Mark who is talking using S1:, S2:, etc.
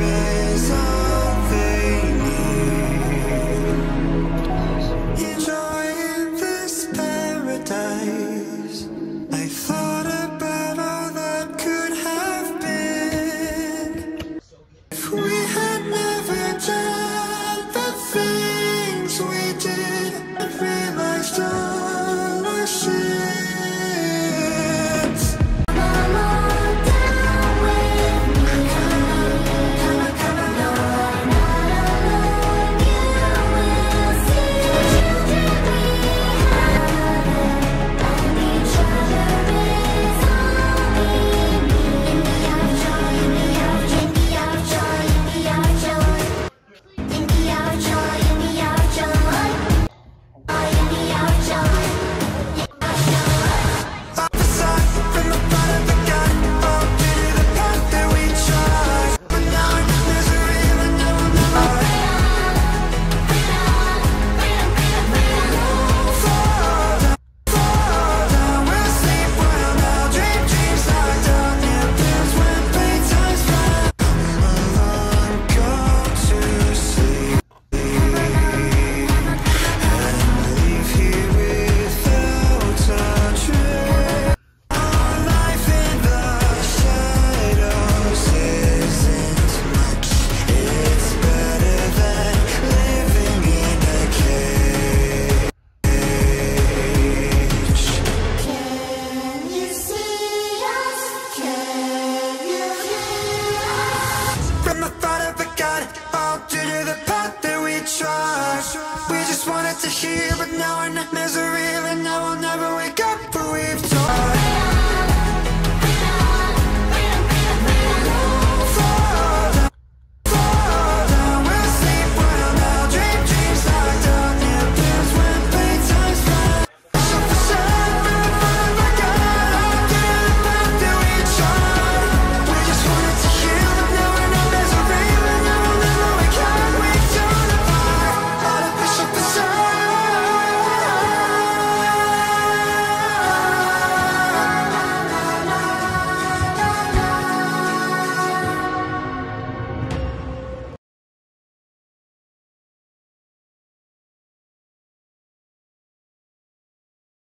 S1: horizon Doctor to the path that we trod. We just wanted to heal But now we're in misery And now we'll never wake up But we've